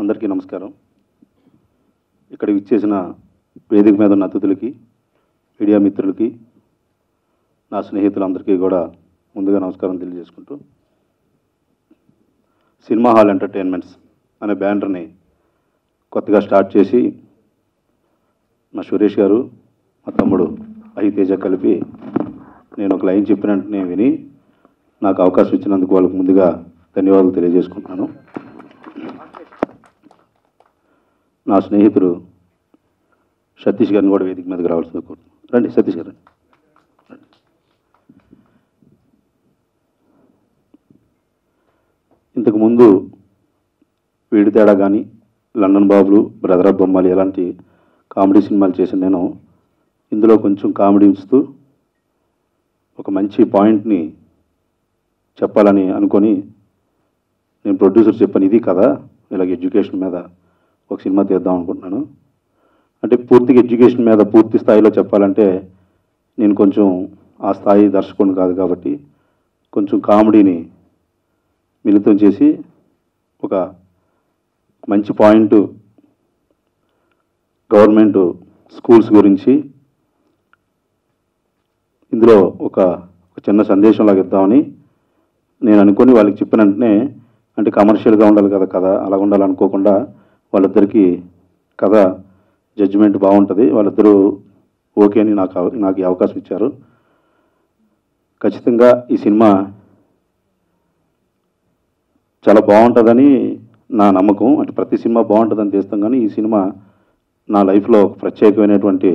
అందరికీ నమస్కారం. ఇక్కడ ఇచ్చేసిన వేదిక మీద ఉన్న అతిథులకి మీడియా మిత్రులకి నా స్నేహితులందరికీ కూడా ముందుగా నమస్కారం తెలియజేసుకుంటూ సినిమా హాల్ ఎంటర్టైన్మెంట్స్ అనే బ్యానర్ని కొత్తగా స్టార్ట్ చేసి మా సురేష్ గారు మా తమ్ముడు అహితేజ కలిపి నేను ఒక లైన్ చెప్పిన వెంటనే విని నాకు అవకాశం ఇచ్చినందుకు వాళ్ళకు ముందుగా ధన్యవాదాలు తెలియజేసుకుంటున్నాను. నా స్నేహితుడు సతీష్ గారిని కూడా వేదిక మీదకి రావాల్సింది కోరుతున్నాను. రండి సతీష్ గారు ఇంతకుముందు వీడి తేడా కానీ లండన్ బాబులు బ్రదర్ ఆఫ్ బొమ్మలు ఇలాంటి కామెడీ సినిమాలు చేసిన నేను ఇందులో కొంచెం కామెడీ ఉంచుతూ ఒక మంచి పాయింట్ని చెప్పాలని అనుకొని నేను ప్రొడ్యూసర్ చెప్పాను ఇది కదా ఇలాగ ఎడ్యుకేషన్ మీద ఒక సినిమా తీద్దాం అనుకుంటున్నాను. అంటే పూర్తిగా ఎడ్యుకేషన్ మీద పూర్తి స్థాయిలో చెప్పాలంటే నేను కొంచెం ఆ స్థాయి దర్శకుని కాదు కాబట్టి కొంచెం కామెడీని మిళితం చేసి ఒక మంచి పాయింట్ గవర్నమెంట్ స్కూల్స్ గురించి ఇందులో ఒక చిన్న సందేశం లాగా ఇద్దామని నేను అనుకొని వాళ్ళకి చెప్పిన వెంటనే అంటే కమర్షియల్గా ఉండాలి కదా కదా అలా ఉండాలనుకోకుండా వాళ్ళిద్దరికీ కథ జడ్జిమెంట్ బాగుంటుంది. వాళ్ళిద్దరూ ఓకే అని నాకు నాకు ఈ అవకాశం ఇచ్చారు. ఖచ్చితంగా ఈ సినిమా చాలా బాగుంటుందని నా నమ్మకం. అంటే ప్రతి సినిమా బాగుంటుందని తీస్తాం కానీ ఈ సినిమా నా లైఫ్లో ఒక ప్రత్యేకమైనటువంటి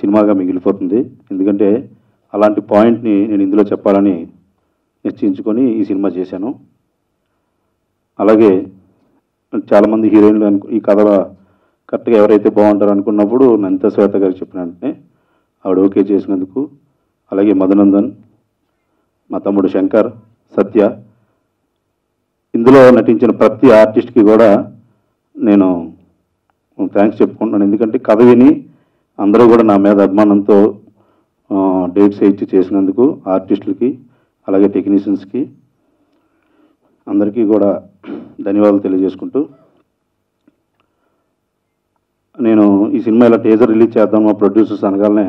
సినిమాగా మిగిలిపోతుంది. ఎందుకంటే అలాంటి పాయింట్ని నేను ఇందులో చెప్పాలని నిశ్చయించుకొని ఈ సినిమా చేశాను. అలాగే చాలామంది హీరోయిన్లు అనుకు ఈ కథ కరెక్ట్గా ఎవరైతే బాగుంటారో అనుకున్నప్పుడు నంత శ్వేత గారు చెప్పిన వెంటనే ఆవిడ ఓకే చేసినందుకు. అలాగే మధునందన్ మా తమ్ముడు శంకర్ సత్య. ఇందులో నటించిన ప్రతి ఆర్టిస్ట్కి కూడా నేను థ్యాంక్స్ చెప్పుకుంటున్నాను. ఎందుకంటే కథ విని అందరూ కూడా నా మీద అభిమానంతో డేట్స్ ఇచ్చి చేసినందుకు ఆర్టిస్టులకి అలాగే టెక్నీషియన్స్కి అందరికీ కూడా ధన్యవాదాలు తెలియజేసుకుంటూ నేను ఈ సినిమా ఇలా టేజర్ రిలీజ్ చేద్దాం మా ప్రొడ్యూసర్స్ అనగానే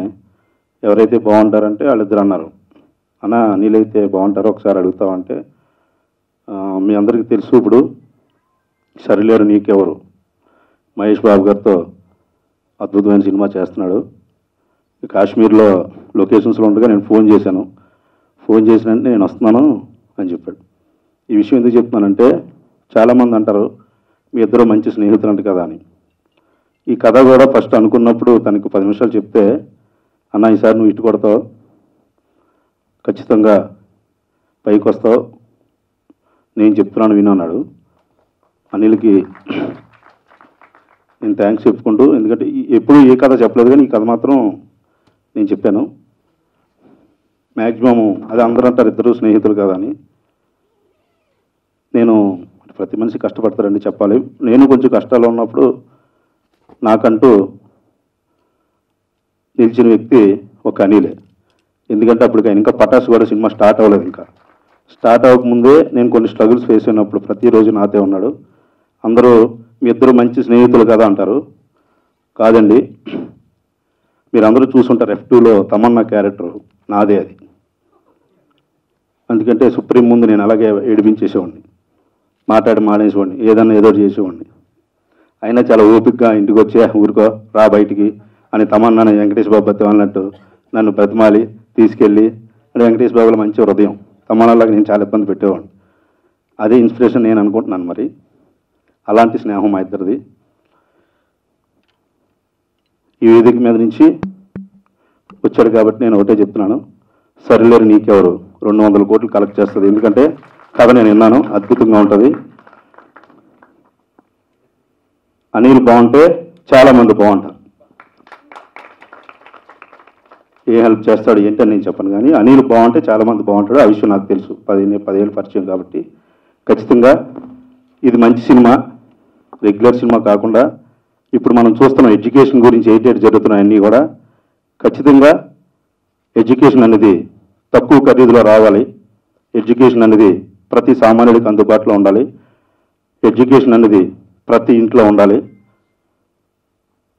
ఎవరైతే బాగుంటారంటే వాళ్ళిద్దరు అన్నారు. అన్న నీళ్ళైతే బాగుంటారో ఒకసారి అడుగుతామంటే మీ అందరికీ తెలుసు ఇప్పుడు సరిలేరు నీకెవరు? మహేష్ బాబు గారితో అద్భుతమైన సినిమా చేస్తున్నాడు. కాశ్మీర్లో లొకేషన్స్లో ఉండగా నేను ఫోన్ చేశాను. ఫోన్ చేసిన వెంటనే నేను వస్తున్నాను అని చెప్పాడు. ఈ విషయం ఎందుకు చెప్తున్నానంటే చాలామంది అంటారు మీ ఇద్దరు మంచి స్నేహితులు అంట కదా అని. ఈ కథ కూడా ఫస్ట్ అనుకున్నప్పుడు తనకు పది నిమిషాలు చెప్తే అన్న ఈసారి నువ్వు ఇటు కొడతావు ఖచ్చితంగా పైకి వస్తావు నేను చెప్తున్నాను విను అన్నాడు. అనిల్కి నేను థ్యాంక్స్ చెప్పుకుంటూ ఎందుకంటే ఎప్పుడూ ఏ కథ చెప్పలేదు కానీ ఈ కథ మాత్రం నేను చెప్పాను. మ్యాక్సిమము అది అందరూ అంటారు ఇద్దరు స్నేహితులు కదా అని. నేను ప్రతి మనిషి కష్టపడతారండి చెప్పాలి. నేను కొంచెం కష్టాలు ఉన్నప్పుడు నాకంటూ నిలిచిన వ్యక్తి ఒక అనిలే. ఎందుకంటే అప్పుడు ఇంకా పటాస్ కూడా సినిమా స్టార్ట్ అవ్వలేదు ఇంకా. స్టార్ట్ అవ్వకముందే నేను కొన్ని స్ట్రగుల్స్ ఫేస్ అయినప్పుడు ప్రతిరోజు నాతో ఉన్నాడు. అందరూ మీ ఇద్దరు మంచి స్నేహితులు కదా అంటారు. కాదండి. మీరు అందరూ చూసుంటారు ఎఫ్ టూలో తమన్నా క్యారెక్టర్. నాదే అది. ఎందుకంటే సుప్రీం ముందు నేను అలాగే ఏడిపించేసేవాడిని. మాట్లాడి మానేసేవాడిని ఏదన్నా ఏదో చేసేవాడిని. అయినా చాలా ఓపికగా ఇంటికి వచ్చే ఊరుకో రా బయటికి అని తమన్నాను వెంకటేష్ బాబు బతి అన్నట్టు నన్ను బ్రతిమాలి తీసుకెళ్ళి అంటే వెంకటేష్ బాబులో మంచి హృదయం తమన్నాలాగా నేను చాలా ఇబ్బంది పెట్టేవాడిని. అదే ఇన్స్పిరేషన్ నేను అనుకుంటున్నాను మరి. అలాంటి స్నేహం మా ఇద్దరిది. ఈ వేదిక మీద నుంచి వచ్చాడు కాబట్టి నేను ఒకటే చెప్తున్నాను. సరిలేరు నీకెవరు? రెండు వందల కోట్లు కలెక్ట్ చేస్తుంది. ఎందుకంటే కథ నేను విన్నాను అద్భుతంగా ఉంటుంది. అనిల్ బాగుంటే చాలామంది బాగుంటారు. ఏ హెల్ప్ చేస్తాడు ఏంటని నేను చెప్పను కానీ అనిల్ బాగుంటే చాలామంది బాగుంటాడు. ఆ విషయం నాకు తెలుసు. పదిహేను పదిహేళ్ళు పరిచయం కాబట్టి. ఖచ్చితంగా ఇది మంచి సినిమా రెగ్యులర్ సినిమా కాకుండా ఇప్పుడు మనం చూస్తున్నాం ఎడ్యుకేషన్ గురించి ఏంటి జరుగుతున్నాయి అన్నీ కూడా ఖచ్చితంగా ఎడ్యుకేషన్ అనేది తక్కువ ఖరీదులో రావాలి. ఎడ్యుకేషన్ అనేది ప్రతి సామాన్యుడికి అందుబాటులో ఉండాలి. ఎడ్యుకేషన్ అనేది ప్రతి ఇంట్లో ఉండాలి.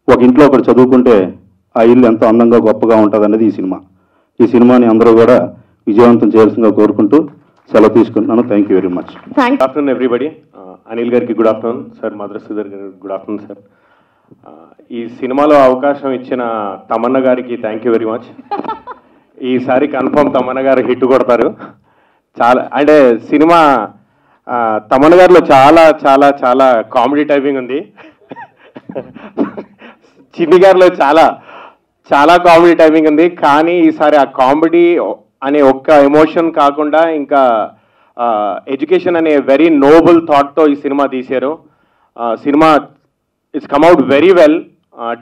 ఒక ఇంట్లో ఒకటి చదువుకుంటే ఆ ఇల్లు ఎంతో అందంగా గొప్పగా ఉంటుంది అనేది ఈ సినిమా. ఈ సినిమాని అందరూ కూడా విజయవంతం చేయాల్సిందిగా కోరుకుంటూ సెలవు తీసుకుంటున్నాను. Thank you very much good afternoon everybody Anil గారికి గుడ్ ఆఫ్టర్నూన్ సార్ మధురశ్రీధర్ గారికి గుడ్ ఆఫ్టర్నూన్ సార్ ఈ సినిమాలో అవకాశం ఇచ్చిన తమన్న గారికి థ్యాంక్ యూ వెరీ మచ్ ఈసారి కన్ఫర్మ్ తమన్న గారు హిట్ కొడతారు. చాలా అంటే సినిమా తమన్ గారిలో చాలా చాలా చాలా కామెడీ టైపింగ్ ఉంది. చిన్ని గారిలో చాలా చాలా కామెడీ టైపింగ్ ఉంది. కానీ ఈసారి ఆ కామెడీ అనే ఒక్క ఎమోషన్ కాకుండా ఇంకా ఎడ్యుకేషన్ అనే వెరీ నోబుల్ థాట్తో ఈ సినిమా తీశారు. Cinema it's come out very well.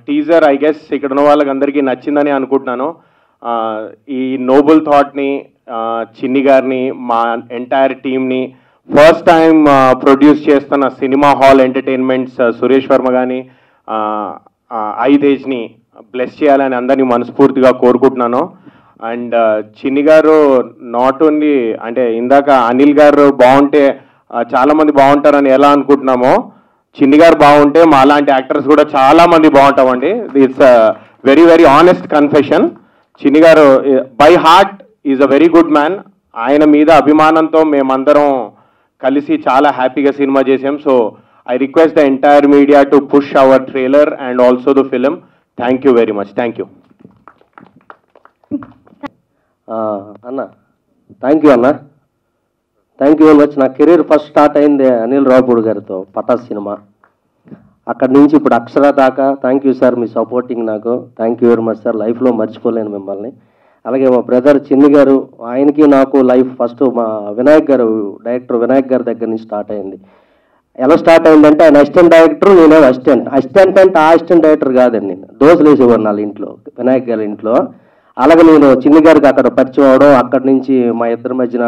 Teaser I guess ఇక్కడ ఉన్న వాళ్ళకి అందరికీ నచ్చిందని అనుకుంటున్నాను. ఈ నోబుల్ థాట్ని చిన్ని గారిని మా ఎంటైర్ టీమ్ని ఫస్ట్ టైం ప్రొడ్యూస్ చేస్తున్న cinema hall entertainments Suresh Varma కానీ ఐదేజ్ని బ్లెస్ చేయాలని అందరినీ మనస్ఫూర్తిగా కోరుకుంటున్నాను. అండ్ చిన్ని గారు నాట్ ఓన్లీ అంటే ఇందాక అనిల్ గారు బాగుంటే చాలామంది బాగుంటారని ఎలా అనుకుంటున్నామో చిన్ని గారు బాగుంటే మా లాంటి యాక్టర్స్ కూడా చాలామంది బాగుంటామండి. It's very very honest confession Chinni గారు by heart is a very good man. ఆయన మీద అభిమానంతో మేమందరం కలిసి చాలా హ్యాపీగా సినిమా చేసాం so I request the entire media to push our trailer and also the film. Thank you very much. Thank you. అన్న థ్యాంక్ యూ అన్న. Thank you very much. నా కెరీర్ ఫస్ట్ స్టార్ట్ అయింది అనిల్ రావుపూడి గారితో పటాస్ సినిమా. అక్కడి నుంచి ఇప్పుడు అక్షర దాకా. థ్యాంక్ యూ సార్ మీ సపోర్టింగ్ నాకు. Thank you very much sir. లైఫ్లో మర్చిపోలేను మిమ్మల్ని. అలాగే మా బ్రదర్ చిన్ని గారు ఆయనకి నాకు లైఫ్ ఫస్ట్ మా వినాయక్ గారు డైరెక్టర్ వినాయక్ గారి దగ్గర నుంచి స్టార్ట్ అయింది. ఎలా స్టార్ట్ అయిందంటే ఆయన అసిస్టెంట్ డైరెక్టర్ నేను అసిస్టెంట్ అసిస్టెంట్ అంటే ఆ అసిస్టెంట్ డైరెక్టర్ కాదండి నేను. దోశలు వేసేవాడిని వాళ్ళ ఇంట్లో వినాయక్ గారి ఇంట్లో. అలాగే నేను చిన్ని గారికి అక్కడ పరిచయం అవడం అక్కడి నుంచి మా ఇద్దరి మధ్యన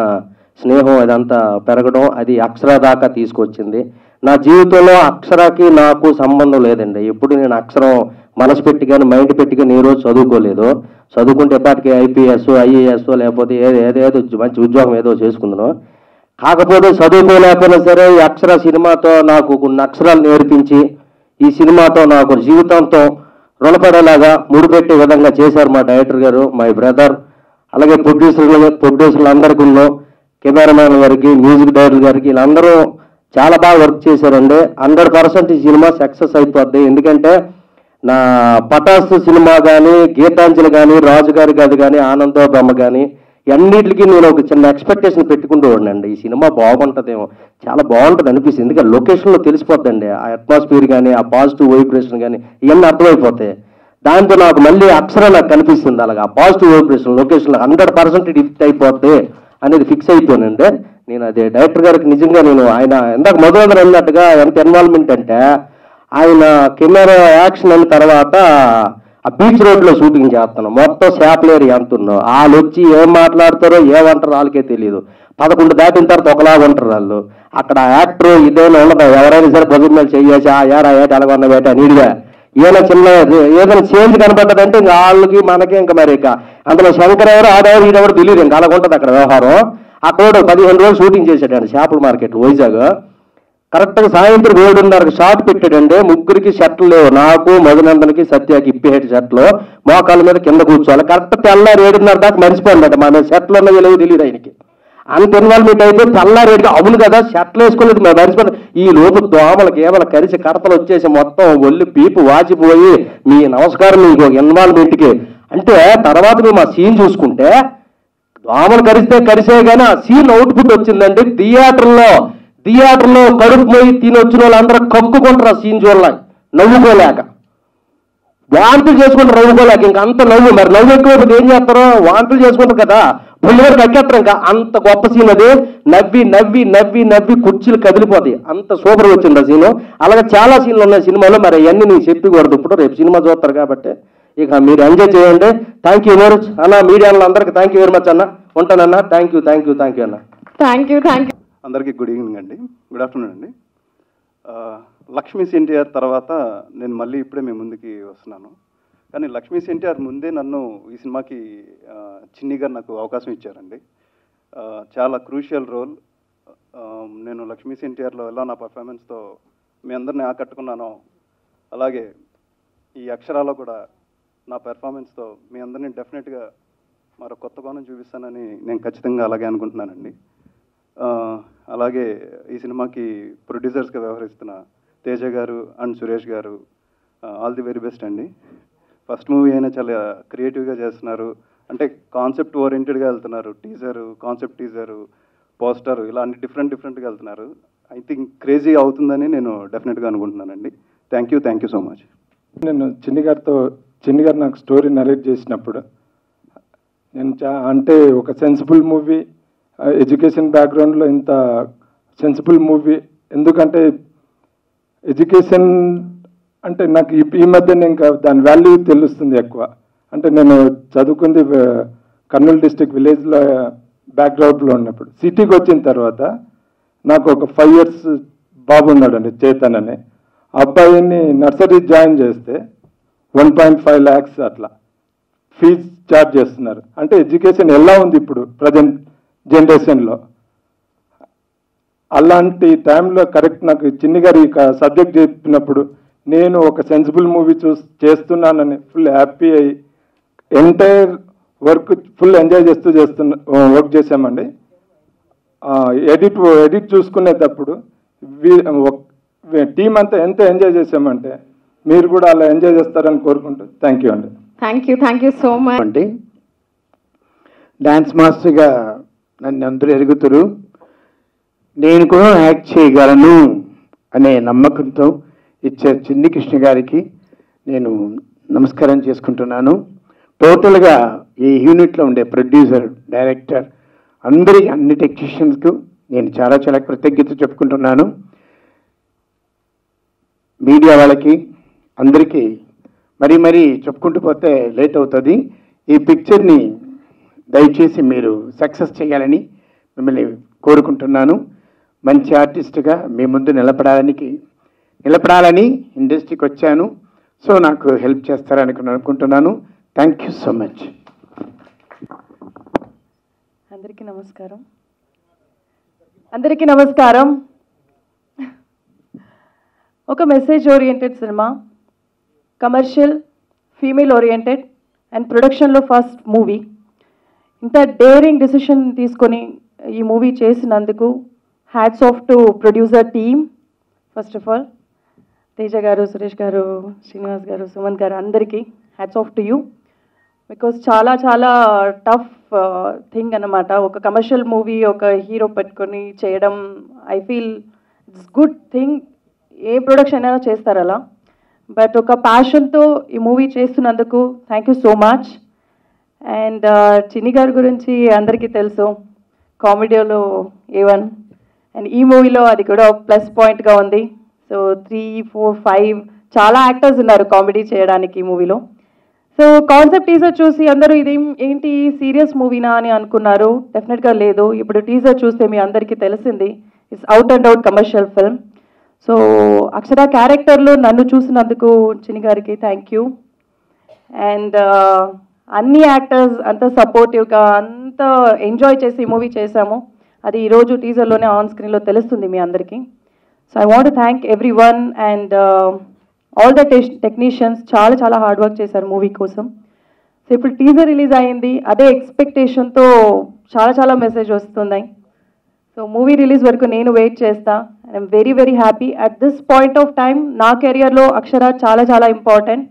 స్నేహం అదంతా పెరగడం అది అక్షర దాకా తీసుకొచ్చింది. నా జీవితంలో అక్షరాకి నాకు సంబంధం లేదండి. ఎప్పుడు నేను అక్షరం మనసు పెట్టి కానీ మైండ్ పెట్టి కానీ ఏ రోజు చదువుకోలేదు. చదువుకుంటే ఎప్పటికీ ఐపీఎస్ ఐఏఎస్ లేకపోతే ఏదో ఏదేదో మంచి ఉద్యోగం ఏదో చేసుకుందాను. కాకపోతే చదువుకోలేకపోయినా సరే ఈ అక్షర సినిమాతో నాకు కొన్ని అక్షరాలు నేర్పించి ఈ సినిమాతో నాకు జీవితంతో రుణపడేలాగా ముడిపెట్టే విధంగా చేశారు మా డైరెక్టర్ గారు మై బ్రదర్. అలాగే ప్రొడ్యూసర్లు ప్రొడ్యూసర్లు అందరికీ కెమెరామ్యాన్ గారికి మ్యూజిక్ డైరెక్టర్ గారికి వీళ్ళందరూ చాలా బాగా వర్క్ చేశారండి. హండ్రెడ్ పర్సెంట్ ఈ సినిమా సక్సెస్ అయిపోద్ది. ఎందుకంటే నా పటాస్ సినిమా కానీ గీతాంజలి కానీ రాజు గారి గది కానీ ఆనందో కానీ అన్నిటికీ నేను ఒక చిన్న ఎక్స్పెక్టేషన్ పెట్టుకుంటూ ఉండండి. ఈ సినిమా బాగుంటుందేమో. చాలా బాగుంటుంది అనిపిస్తుంది. ఎందుకంటే లొకేషన్లో తెలిసిపోద్దండి. ఆ అట్మాస్ఫియర్ కానీ ఆ పాజిటివ్ వైబ్రేషన్ కానీ ఇవన్నీ అర్థమైపోతాయి. దాంతో నాకు మళ్ళీ అక్షరం నాకు కనిపిస్తుంది. అలాగా ఆ పాజిటివ్ వైబ్రేషన్ లొకేషన్లో హండ్రెడ్ పర్సెంట్ హిట్ అయిపోద్ది అనేది ఫిక్స్ అయిపోయానండి నేను అదే డైరెక్టర్ గారికి నిజంగా నేను ఆయన ఇందాక మొదలు అన్నట్టుగా ఎంత ఇన్వాల్వ్మెంట్ అంటే ఆయన కెమెరా యాక్షన్ అయిన తర్వాత ఆ బీచ్ రోడ్లో షూటింగ్ చేస్తున్నాం. మొత్తం శాపల్ అంటున్నాం వాళ్ళు వచ్చి ఏం మాట్లాడతారో ఏమంటారో వాళ్ళకే తెలియదు పదకొండు దాటిన తర్వాత ఒకలాగా ఉంటారు వాళ్ళు. అక్కడ యాక్టర్ ఇదేనా ఉండదు? ఎవరైనా సరే భుజం మీద చెయ్యేసి ఆ ఏరా ఏట ఎలాగొన్న బేట నీడిగా ఏదైనా చిన్న ఏదైనా చేంజ్ కనపడ్డదంటే ఇంకా వాళ్ళకి మనకి ఇంకా మరి ఇక. అందులో శంకర్ ఎవరు ఆడెవరు ఈడెవరు తెలియదు ఇంకా అలాగ ఉంటుంది అక్కడ వ్యవహారం. అక్కడ పదిహేను రోజులు షూటింగ్ చేశాడండి చేపల మార్కెట్ వైజాగ్. కరెక్ట్గా సాయంత్రం ఏడున్నరకు షాట్ పెట్టాడండి. ముగ్గురికి షర్ట్లు లేవు. నాకు మధునందనకి సత్యకి ఇప్పిహెడ్ షర్ట్లు. మోకాళ్ళ మీద కింద కూర్చోవాలి. కరెక్ట్ తెల్లారి ఏడున్నర దాకా మర్చిపోయిందట మన షర్ట్లు ఉన్నవి లేవు తెలియదు ఆయనకి. అంత ఇన్వాల్వ్మెంట్ అయితే తెల్లారేడు అవును కదా షర్ట్లు వేసుకోలేదు. మేము మర్చిపోయింది ఈ లోపు దోమలు కేవలం కలిసి కడతలు వచ్చేసి మొత్తం ఒళ్ళు పీపు వాచిపోయి మీ నమస్కారం మీకు ఇన్వాల్వ్మెంట్కి అంటే తర్వాత మేము ఆ సీన్ చూసుకుంటే దోమలు కరిస్తే కరిసే కానీ ఆ సీన్ అవుట్పుట్ వచ్చిందండి. థియేటర్లో థియేటర్లో కడుపు పోయి తినొచ్చిన వాళ్ళందరూ కక్కుకుంటారు ఆ సీన్ చూడలేక. నవ్వుకోలేక. వాంతులు చేసుకుంటారు నవ్వుకోలేక. ఇంకా అంత నవ్వు. మరి నవ్వు ఎక్కువైపోతే ఏం చేస్తారు? వాంతులు చేసుకుంటారు కదా. పుల్లిగారు కక్కేస్తారు ఇంకా. అంత గొప్ప సీన్ అది. నవ్వి నవ్వి నవ్వి నవ్వి కుర్చీలు కదిలిపోతాయి. అంత సూపర్ వచ్చింది ఆ సీను అలాగే చాలా సీన్లు ఉన్నాయి సినిమాలో. మరి అవన్నీ నేను చెప్పకూడదు ఇప్పుడు రేపు సినిమా చూస్తారు కాబట్టి ఇక మీరు ఎంజాయ్ చేయండి. థ్యాంక్ యూ వెరీ మచ్ అన్న మీడియా అందరికీ థ్యాంక్ యూ వెరీ మచ్ అన్న. ఉంటానన్న. Thank you thank you thank you అన్న. థ్యాంక్ యూ థ్యాంక్ యూ అందరికీ గుడ్ ఈవినింగ్ అండి. గుడ్ ఆఫ్టర్నూన్ అండి. లక్ష్మీస్ ఎన్టీఆర్ తర్వాత నేను మళ్ళీ ఇప్పుడే మీ ముందుకి వస్తున్నాను. కానీ లక్ష్మీస్ ఎన్టీఆర్ ముందే నన్ను ఈ సినిమాకి ఆ, గారు నాకు అవకాశం ఇచ్చారండి. చాలా క్రూషియల్ రోల్. నేను లక్ష్మీస్ ఎన్టీఆర్లో ఎలా నా పర్ఫార్మెన్స్తో మీ అందరిని ఆకట్టుకున్నానో అలాగే ఈ అక్షరాలో కూడా నా పెర్ఫార్మెన్స్తో మీ అందరినీ డెఫినెట్గా మరో కొత్త కోణం చూపిస్తానని నేను ఖచ్చితంగా అలాగే అనుకుంటున్నానండి. అలాగే ఈ సినిమాకి ప్రొడ్యూసర్స్గా వ్యవహరిస్తున్న తేజ గారు అండ్ సురేష్ గారు ఆల్ ది వెరీ బెస్ట్ అండి. ఫస్ట్ మూవీ అయినా చాలా క్రియేటివ్గా చేస్తున్నారు. అంటే కాన్సెప్ట్ ఓరియంటెడ్గా వెళ్తున్నారు. టీజరు కాన్సెప్ట్ టీజరు పోస్టర్ ఇలా అన్ని డిఫరెంట్ డిఫరెంట్గా వెళ్తున్నారు. ఐ థింక్ క్రేజీ అవుతుందని నేను డెఫినెట్గా అనుకుంటున్నానండి. Thank you thank you so much. నేను చిన్ని గారితో చిన్ని గారు నాకు స్టోరీ నరేట్ చేసినప్పుడు నేను చా అంటే ఒక సెన్సిబుల్ మూవీ ఎడ్యుకేషన్ బ్యాక్గ్రౌండ్లో ఇంత సెన్సిబుల్ మూవీ. ఎందుకంటే ఎడ్యుకేషన్ అంటే నాకు ఈ- ఈ మధ్య ఇంకా దాని వాల్యూ తెలుస్తుంది ఎక్కువ. అంటే నేను చదువుకుంది కర్నూలు డిస్టిక్ విలేజ్లో బ్యాక్గ్రౌండ్లో ఉన్నప్పుడు. సిటీకి వచ్చిన తర్వాత నాకు ఒక ఫైవ్ ఇయర్స్ బాబు ఉన్నాడండి చేతన్ అని. ఆ అబ్బాయిని నర్సరీ జాయిన్ చేస్తే వన్ పాయింట్ ఫైవ్ ల్యాక్స్ అట్లా ఫీజ్ చార్జ్ చేస్తున్నారు. అంటే ఎడ్యుకేషన్ ఎలా ఉంది ఇప్పుడు ప్రజెంట్? జనరేషన్లో. అలాంటి టైంలో కరెక్ట్ నాకు చిన్ని గారు ఈ సబ్జెక్ట్ చెప్పినప్పుడు నేను ఒక సెన్సిబుల్ మూవీ చూస్ చేస్తున్నానని ఫుల్ హ్యాపీ అయ్యి ఎంటైర్ వర్క్ ఫుల్ ఎంజాయ్ చేస్తూ చేస్తున్న వర్క్ చేసామండి ఎడిట్ ఎడిట్ చూసుకునేటప్పుడు టీం అంతా ఎంత ఎంజాయ్ చేసామంటే మీరు కూడా అలా ఎంజాయ్ చేస్తారని కోరుకుంటూ థ్యాంక్ యూ అండి. Thank you thank you so much. అంటే డ్యాన్స్ మాస్టర్గా నన్ను అందరూ ఎరుగుతురు. నేను కూడా యాక్ట్ చేయగలను అనే నమ్మకంతో ఇచ్చే చిన్ని కృష్ణ గారికి నేను నమస్కారం చేసుకుంటున్నాను. టోటల్గా ఈ యూనిట్లో ఉండే ప్రొడ్యూసర్ డైరెక్టర్ అందరి అన్ని టెక్నీషియన్స్కు నేను చాలా చాలా కృతజ్ఞత చెప్పుకుంటున్నాను. మీడియా వాళ్ళకి అందరికీ మరీ మరీ చెప్పుకుంటూ పోతే లేట్ అవుతుంది. ఈ పిక్చర్ని దయచేసి మీరు సక్సెస్ చేయాలని మిమ్మల్ని కోరుకుంటున్నాను. మంచి ఆర్టిస్ట్గా మీ ముందు నిలబడడానికి నిలబడాలని ఇండస్ట్రీకి వచ్చాను. సో నాకు హెల్ప్ చేస్తారని అనుకుంటున్నాను. థ్యాంక్ యూ సో మచ్ అందరికీ నమస్కారం. అందరికీ నమస్కారం. ఒక message oriented cinema. Commercial female oriented and ప్రొడక్షన్లో ఫస్ట్ మూవీ. ఇంత డేరింగ్ డిసిషన్ తీసుకొని ఈ మూవీ చేసినందుకు hats off to producer team first of all Teja గారు సురేష్ గారు శ్రీనివాస్ గారు సుమంత్ గారు అందరికీ hats off to you because చాలా చాలా టఫ్ థింగ్ uh, అన్నమాట. ఒక కమర్షియల్ మూవీ ఒక హీరో పెట్టుకొని చేయడం I feel it's good thing A production అయినా చేస్తారు అలా. బట్ ఒక ప్యాషన్తో ఈ మూవీ చేస్తున్నందుకు thank you so much and Chinni గారి గురించి అందరికీ తెలుసు. కామెడీలో ఏ వన్ అండ్ ఈ మూవీలో అది కూడా ప్లస్ పాయింట్గా ఉంది. సో త్రీ ఫోర్ ఫైవ్ చాలా యాక్టర్స్ ఉన్నారు కామెడీ చేయడానికి ఈ మూవీలో. సో కాన్సెప్ట్ టీజర్ చూసి అందరూ ఇది ఏంటి సీరియస్ మూవీనా అని అనుకున్నారు. డెఫినెట్గా లేదు. ఇప్పుడు టీజర్ చూస్తే మీ అందరికీ తెలిసింది. It's out and out commercial film so Akshara క్యారెక్టర్లో నన్ను చూసినందుకు చిన్ని గారికి థ్యాంక్ యూ అండ్ అన్ని యాక్టర్స్ అంత సపోర్టివ్గా అంత ఎంజాయ్ చేసి మూవీ చేశాము. అది ఈరోజు టీజర్లోనే ఆన్ స్క్రీన్లో తెలుస్తుంది మీ అందరికీ. So I want thank everyone and all the technicians చాలా చాలా హార్డ్ వర్క్ చేశారు మూవీ కోసం. సో ఇప్పుడు టీజర్ రిలీజ్ అయింది. అదే ఎక్స్పెక్టేషన్తో చాలా చాలా మెసేజ్ వస్తున్నాయి. సో మూవీ రిలీజ్ వరకు నేను వెయిట్ చేస్తా. I'm very very happy at this point of time నా కెరియర్లో అక్షర చాలా చాలా important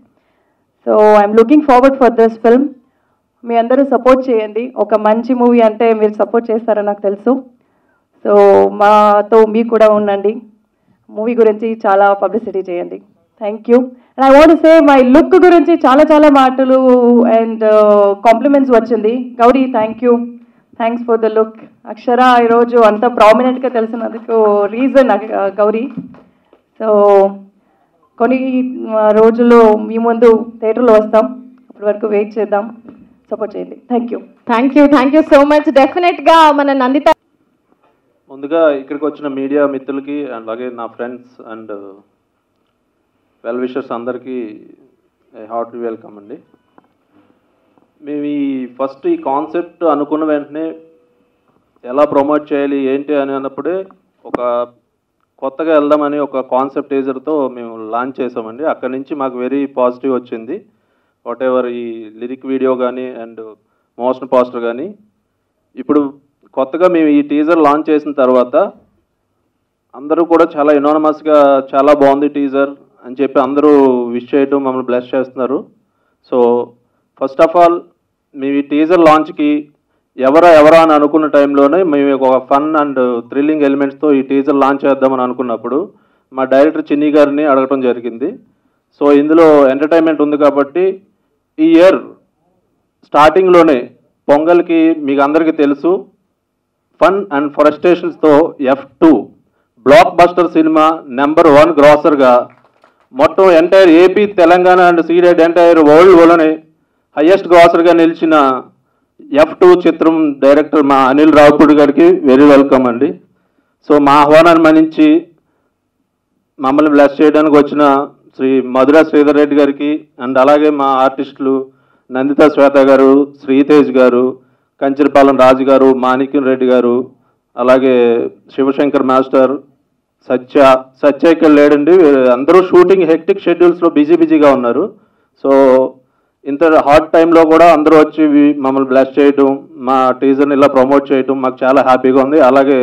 so I'm looking forward for this film మీ అందరూ సపోర్ట్ చేయండి. ఒక మంచి మూవీ అంటే మీరు సపోర్ట్ చేస్తారని నాకు తెలుసు. సో మాతో మీకు కూడా ఉండండి. మూవీ గురించి చాలా పబ్లిసిటీ చేయండి. Thank you and I want say my look గురించి చాలా చాలా మాటలు అండ్ కాంప్లిమెంట్స్ uh, వచ్చింది. Gauri thank you thanks for the look Akshara ఈరోజు అంత ప్రామినెంట్గా తెలిసినందుకు రీజన్ గౌరీ సో కొన్ని రోజుల్లో మీ ముందు థియేటర్లో వస్తాం. అప్పటి వరకు వెయిట్ చేద్దాం. సపోర్ట్ చేయండి. Thank you. Thank you. Thank you so much. డెఫినెట్గా మన నందిత ముందుగా ఇక్కడికి వచ్చిన మీడియా మిత్రులకి and అలాగే నా ఫ్రెండ్స్ అండ్ వెల్ విషర్స్ అందరికీ హార్ట్ వెల్కమ్ అండి. మేము ఈ ఫస్ట్ ఈ కాన్సెప్ట్ అనుకున్న వెంటనే ఎలా ప్రమోట్ చేయాలి ఏంటి అని అన్నప్పుడే ఒక కొత్తగా వెళ్దామని ఒక కాన్సెప్ట్ టీజర్తో మేము లాంచ్ చేసామండి అక్కడి నుంచి మాకు వెరీ పాజిటివ్ వచ్చింది. వాట్ ఎవర్ ఈ లిరిక్ వీడియో కానీ అండ్ మోషన్ పోస్టర్ కానీ ఇప్పుడు కొత్తగా మేము ఈ టీజర్ లాంచ్ చేసిన తర్వాత అందరూ కూడా చాలా ఇనోనమస్గా చాలా బాగుంది టీజర్ అని చెప్పి అందరూ విష్ చేయడం మమ్మల్ని బ్లెస్ చేస్తున్నారు. సో ఫస్ట్ ఆఫ్ ఆల్ మేము ఈ టీజర్ లాంచ్కి ఎవరా ఎవరా అని అనుకున్న టైంలోనే మేము ఒక ఫన్ అండ్ థ్రిల్లింగ్ ఎలిమెంట్స్తో ఈ టీజర్ లాంచ్ చేద్దామని అనుకున్నప్పుడు మా డైరెక్టర్ చిన్ని గారిని అడగటం జరిగింది. సో ఇందులో ఎంటర్టైన్మెంట్ ఉంది కాబట్టి ఈ ఇయర్ స్టార్టింగ్లోనే పొంగల్కి మీకు అందరికీ తెలుసు fun and ఫరెస్టేషన్స్తో F two blockbuster cinema number one గ్రాసర్గా మొత్తం entire AP Telangana and ceded entire వరల్డ్లోనే highest గ్రాసర్గా నిలిచిన ఎఫ్ టూ చిత్రం డైరెక్టర్ మా అనిల్ రావుపూడి గారికి వెరీ వెల్కమ్ అండి. సో మా ఆహ్వానాన్ని మన్నించి మమ్మల్ని బ్లెస్ చేయడానికి వచ్చిన శ్రీ మధుర శ్రీధర్ రెడ్డి గారికి అండ్ అలాగే మా ఆర్టిస్టులు నందిత శ్వేత గారు శ్రీతేజ్ గారు కంచిరపాలెం రాజు గారు మాణిక్యం రెడ్డి గారు అలాగే శివశంకర్ మాస్టర్ సత్య సత్య ఇక్కడ లేడండి అందరూ షూటింగ్ హెక్టిక్ షెడ్యూల్స్లో బిజీ బిజీగా ఉన్నారు. సో ఇంత హార్డ్ టైంలో కూడా అందరూ వచ్చి మమ్మల్ని బ్లెస్ చేయటం మా టీజర్ని ఇలా ప్రమోట్ చేయటం మాకు చాలా హ్యాపీగా ఉంది. అలాగే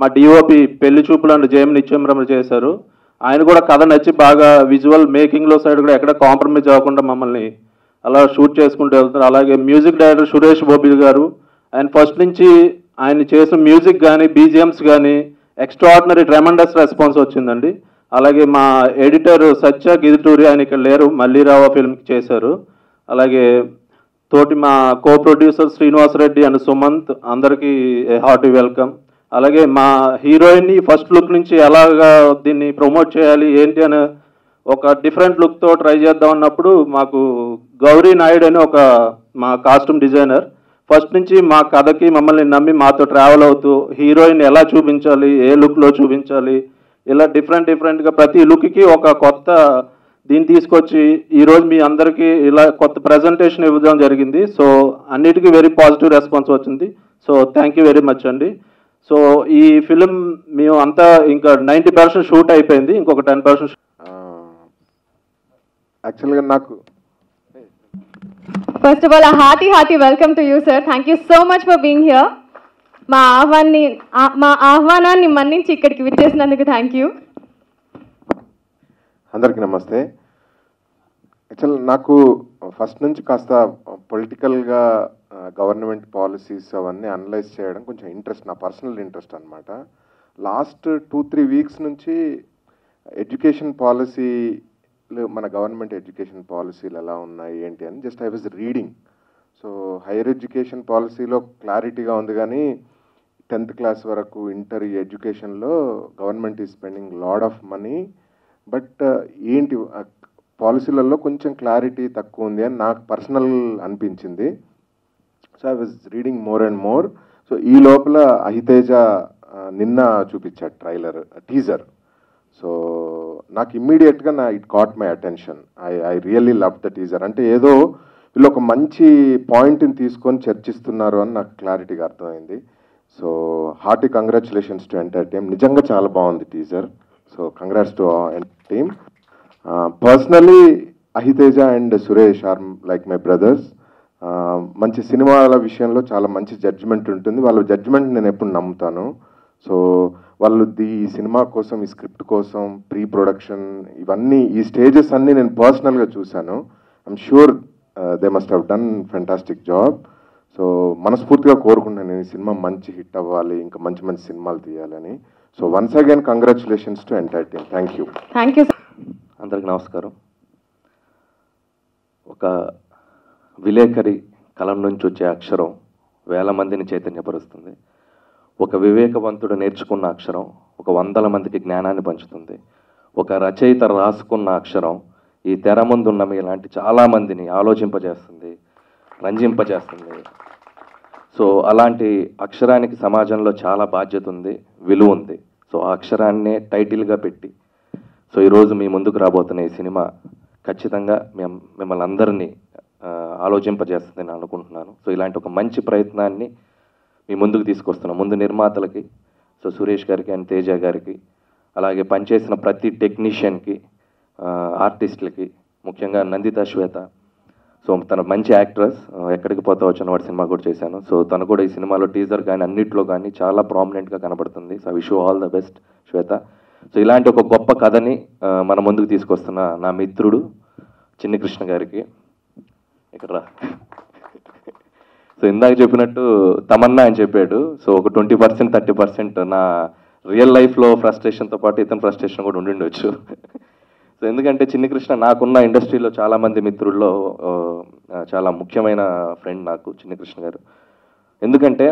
మా డిఓపి పెళ్ళి చూపులు అండ్ జేఎం నిత్యంరమణ చేశారు. ఆయన కూడా కథ నచ్చి బాగా విజువల్ మేకింగ్లో సైడ్ కూడా ఎక్కడ కాంప్రమైజ్ అవ్వకుండా మమ్మల్ని అలా షూట్ చేసుకుంటూ వెళ్తున్నారు. అలాగే మ్యూజిక్ డైరెక్టర్ సురేష్ బోబి గారు ఆయన ఫస్ట్ నుంచి ఆయన చేసిన మ్యూజిక్ కానీ బీజిఎమ్స్ కానీ ఎక్స్ట్రాడినరీ ట్రెమండస్ రెస్పాన్స్ వచ్చిందండి. అలాగే మా ఎడిటర్ సత్య గిరిటూరి ఆయన ఇక్కడ లేరు. మల్లీరావు ఫిల్మ్కి చేశారు. అలాగే తోటి మా co producer Srinivas Reddy and Sumanth అందరికీ హార్టీ వెల్కమ్ అలాగే మా హీరోయిన్ని ఫస్ట్ లుక్ నుంచి ఎలాగా దీన్ని ప్రమోట్ చేయాలి ఏంటి అని ఒక డిఫరెంట్ లుక్తో ట్రై చేద్దాం అన్నప్పుడు మాకు గౌరీ నాయుడు అని ఒక మా కాస్ట్యూమ్ డిజైనర్. ఫస్ట్ నుంచి మా కథకి మమ్మల్ని నమ్మి మాతో ట్రావెల్ అవుతూ హీరోయిన్ ఎలా చూపించాలి ఏ లుక్లో చూపించాలి ఇలా డిఫరెంట్ డిఫరెంట్గా ప్రతి లుక్కి ఒక కొత్త దీన్ని తీసుకొచ్చి ఈరోజు మీ అందరికీ ఇలా కొత్త ప్రజెంటేషన్ ఇవ్వడం జరిగింది. సో అన్నిటికీ వెరీ పాజిటివ్ రెస్పాన్స్ వచ్చింది. So thank you very much అండి. సో ఈ ఫిలిం మేము అంతా ఇంకా నైంటీ పర్సెంట్ షూట్ అయిపోయింది. ఇంకొక టెన్ పర్సెంట్ యాక్చువల్గా నాకు of all, a hearty, hearty welcome to you, sir. Thank you so much for being here. మా ఆహ్వాన్ని మా ఆహ్వానాన్ని మన్నించి ఇక్కడికి విచ్చేసినందుకు థ్యాంక్ యూ అందరికీ నమస్తే. యాక్చువల్ నాకు ఫస్ట్ నుంచి కాస్త పొలిటికల్గా గవర్నమెంట్ పాలసీస్ అవన్నీ అనలైజ్ చేయడం కొంచెం ఇంట్రెస్ట్ నా పర్సనల్ ఇంట్రెస్ట్ అనమాట లాస్ట్ టూ త్రీ వీక్స్ నుంచి ఎడ్యుకేషన్ పాలసీలు మన గవర్నమెంట్ ఎడ్యుకేషన్ పాలసీలు ఎలా ఉన్నాయి ఏంటి అని just I was reading so higher education పాలసీలో క్లారిటీగా ఉంది కానీ టెన్త్ క్లాస్ వరకు ఇంటర్ ఈ ఎడ్యుకేషన్లో గవర్నమెంట్ ఈ spending lot of money but ఏంటి పాలసీలలో కొంచెం క్లారిటీ తక్కువ ఉంది అని నాకు పర్సనల్ అనిపించింది. So I was reading more and more. So ఈ లోపల అహితేజ నిన్న చూపించాడు ట్రైలర్ టీజర్. సో నాకు ఇమ్మీడియట్గా నా it caught my attention. I I really love the teaser. అంటే ఏదో వీళ్ళు ఒక మంచి పాయింట్ని తీసుకొని చర్చిస్తున్నారు అని నాకు క్లారిటీగా అర్థమైంది. So hearty congratulations to entire team నిజంగా చాలా బాగుంది teaser. So congrats to team personally Ahiteja and Suresh are like my brothers మంచి సినిమాల విషయంలో చాలా మంచి జడ్జిమెంట్ ఉంటుంది. వాళ్ళ జడ్జిమెంట్ నేను ఎప్పుడు నమ్ముతాను. సో వాళ్ళు ది ఈ సినిమా కోసం ఈ స్క్రిప్ట్ కోసం ప్రీ ప్రొడక్షన్ ఇవన్నీ ఈ స్టేజెస్ అన్నీ నేను పర్సనల్గా చూశాను. I'm sure they must have done fantastic job so మనస్ఫూర్తిగా కోరుకుంటున్నాను నేను ఈ సినిమా మంచి హిట్ అవ్వాలి ఇంకా మంచి మంచి సినిమాలు తీయాలని. So once again congratulations to entire team thank you thank you అందరికి నమస్కారం. ఒక విలేకరి కలం నుంచి వచ్చే అక్షరం వేల మందిని చైతన్యపరుస్తుంది. ఒక వివేకవంతుడు నేర్చుకున్న అక్షరం ఒక వందల మందికి జ్ఞానాన్ని పంచుతుంది. ఒక రచయిత రాసుకున్న అక్షరం ఈ తెర ముందు ఉన్న మీలాంటి చాలామందిని ఆలోచింపజేస్తుంది రంజింపజేస్తుంది. సో అలాంటి అక్షరానికి సమాజంలో చాలా బాధ్యత ఉంది. విలువ ఉంది. సో ఆ అక్షరాన్నే టైటిల్గా పెట్టి సో ఈరోజు మీ ముందుకు రాబోతున్న ఈ సినిమా ఖచ్చితంగా మేము మిమ్మల్ని అందరినీ ఆలోచింపజేస్తుందని అనుకుంటున్నాను. సో ఇలాంటి ఒక మంచి ప్రయత్నాన్ని మీ ముందుకు తీసుకొస్తున్నాం ముందు నిర్మాతలకి సో సురేష్ గారికి అండ్ తేజ గారికి అలాగే పనిచేసిన ప్రతి టెక్నీషియన్కి ఆర్టిస్టులకి ముఖ్యంగా నందిత శ్వేత సో తన మంచి యాక్ట్రెస్ ఎక్కడికి పోతా వచ్చిన వాడు సినిమా కూడా చేశాను. సో తను కూడా ఈ సినిమాలో టీజర్ కానీ అన్నింటిలో కానీ చాలా ప్రామినెంట్గా కనబడుతుంది. So wish all the best Shweta. So ఇలాంటి ఒక గొప్ప కథని మన ముందుకు తీసుకొస్తున్న నా మిత్రుడు చిన్ని కృష్ణ గారికి. ఇక్కడ రా. సో ఇందాక చెప్పినట్టు తమన్నా అని చెప్పాడు. సో ఒక ట్వంటీ పర్సెంట్ థర్టీ పర్సెంట్ నా రియల్ లైఫ్లో ఫ్రస్ట్రేషన్తో పాటు ఇతని ఫ్రస్ట్రేషన్ కూడా ఉండిండొచ్చు సో ఎందుకంటే చిన్ని కృష్ణ నాకున్న ఇండస్ట్రీలో చాలామంది మిత్రుల్లో చాలా ముఖ్యమైన ఫ్రెండ్ నాకు చిన్ని కృష్ణ గారు. ఎందుకంటే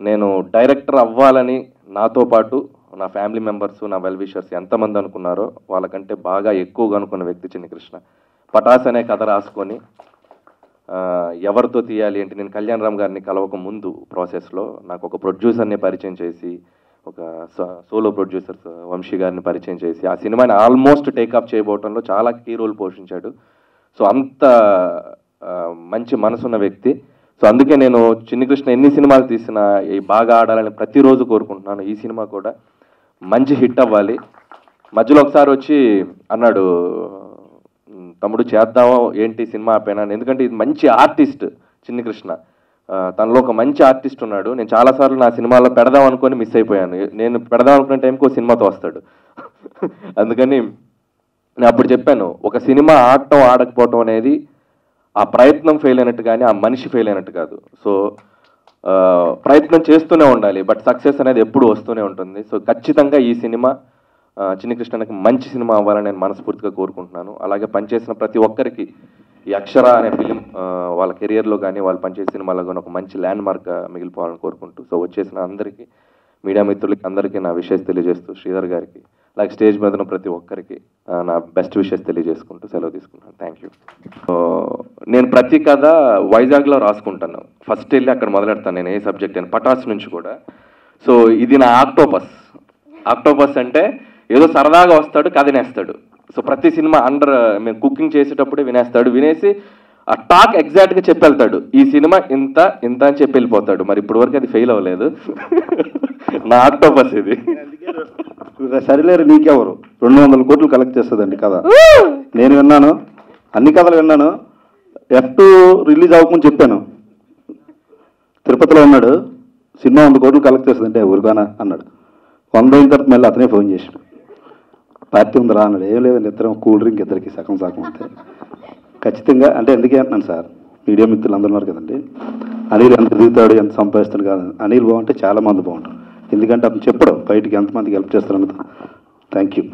నేను డైరెక్టర్ అవ్వాలని నాతో పాటు నా ఫ్యామిలీ మెంబర్స్ నా వెల్ విషర్స్ ఎంతమంది అనుకున్నారో వాళ్ళకంటే బాగా ఎక్కువగా అనుకున్న వ్యక్తి చిన్ని కృష్ణ పటాస్ అనే కథ రాసుకొని ఎవరితో తీయాలి అంటే నేను కళ్యాణ్ రామ్ గారిని కలవక ముందు ప్రాసెస్లో నాకు ఒక ప్రొడ్యూసర్ని పరిచయం చేసి ఒక సోలో ప్రొడ్యూసర్ వంశీ గారిని పరిచయం చేసి ఆ సినిమాని ఆల్మోస్ట్ టేకప్ చేయబోవటంలో చాలా కీ రోల్ పోషించాడు. సో అంత మంచి మనసున్న వ్యక్తి. సో అందుకే నేను చిన్ని కృష్ణ ఎన్ని సినిమాలు తీసినా ఈ బాగా ఆడాలని ప్రతిరోజు కోరుకుంటున్నాను. ఈ సినిమా కూడా మంచి హిట్ అవ్వాలి. మధ్యలో ఒకసారి వచ్చి అన్నాడు తమ్ముడు చేద్దామో? ఏంటి సినిమా ఆపేనా? ఎందుకంటే ఇది మంచి ఆర్టిస్ట్ చిన్ని కృష్ణ తనలో ఒక మంచి ఆర్టిస్ట్ ఉన్నాడు. నేను చాలాసార్లు నా సినిమాలో పెడదాం అనుకొని మిస్ అయిపోయాను. నేను పెడదాం అనుకునే టైంకి ఒక సినిమాతో వస్తాడు. అందుకని నేను అప్పుడు చెప్పాను ఒక సినిమా ఆడటం ఆడకపోవటం అనేది ఆ ప్రయత్నం ఫెయిల్ అయినట్టు కానీ ఆ మనిషి ఫెయిల్ అయినట్టు కాదు. సో ప్రయత్నం చేస్తూనే ఉండాలి బట్ సక్సెస్ అనేది ఎప్పుడు వస్తూనే ఉంటుంది. సో ఖచ్చితంగా ఈ సినిమా చిన్నకృష్ణకి మంచి సినిమా అవ్వాలని నేను మనస్ఫూర్తిగా కోరుకుంటున్నాను. అలాగే పనిచేసిన ప్రతి ఒక్కరికి ఈ అక్షర అనే ఫిలిం వాళ్ళ కెరియర్లో కానీ వాళ్ళు పనిచేసే సినిమాలో కానీ ఒక మంచి ల్యాండ్ మార్క్ మిగిలిపోవాలని కోరుకుంటూ సో వచ్చేసిన అందరికీ మీడియా మిత్రులకి అందరికీ నా విషెస్ తెలియజేస్తూ శ్రీధర్ గారికి అలాగే స్టేజ్ మీద ఉన్న ప్రతి ఒక్కరికి నా బెస్ట్ విషెస్ తెలియజేసుకుంటూ సెలవు తీసుకుంటాను థ్యాంక్ యూ నేను ప్రతి కథ వైజాగ్లో రాసుకుంటాను. ఫస్ట్ వెళ్ళి అక్కడ మొదలెడతాను. నేను ఏ సబ్జెక్ట్ అని పటాస్ నుంచి కూడా. సో ఇది నా ఆక్టోపస్ ఆక్టోపస్ అంటే ఏదో సరదాగా వస్తాడు కథ సో ప్రతి సినిమా అండర్ మేము కుకింగ్ చేసేటప్పుడే వినేస్తాడు. వినేసి ఆ టాక్ ఎగ్జాక్ట్గా చెప్పి వెళ్తాడు ఈ సినిమా ఇంత ఇంత అని చెప్పి వెళ్ళిపోతాడు మరి ఇప్పటి వరకు అది ఫెయిల్ అవ్వలేదు. నా ఆక్టోపస్ ఇది. సరిలేరు నీకెవరు? రెండు వందల కోట్లు కలెక్ట్ చేస్తుందండి కథ. నేను విన్నాను. అన్ని కథలు విన్నాను. ఎఫ్ టూ రిలీజ్ అవ్వకముందు చెప్పాను. తిరుపతిలో ఉన్నాడు. సినిమా వంద కోట్లు కలెక్ట్ చేస్తుందంటే ఊరుగానా అన్నాడు. వంద అయిన తర్వాత మళ్ళీ అతనే ఫోన్ చేసాడు పార్టీ ఉందిరా అన్నాడు ఏం లేదండి ఇద్దరం కూల్ డ్రింక్ ఇద్దరికి సగం సగం అంతే. ఖచ్చితంగా అంటే ఎందుకే అంటున్నాను సార్ మీడియా మిత్రులు అందరూ ఉన్నారు కదండి. అనిల్ ఎంత దిగుతాడు ఎంత సంపాదిస్తాడు కాదు. అనిల్ బాగుంటే చాలా మంది బాగుంటారు. ఎందుకంటే అతను చెప్పడం బయటికి ఎంతమందికి హెల్ప్ చేస్తారన్నది. Thank you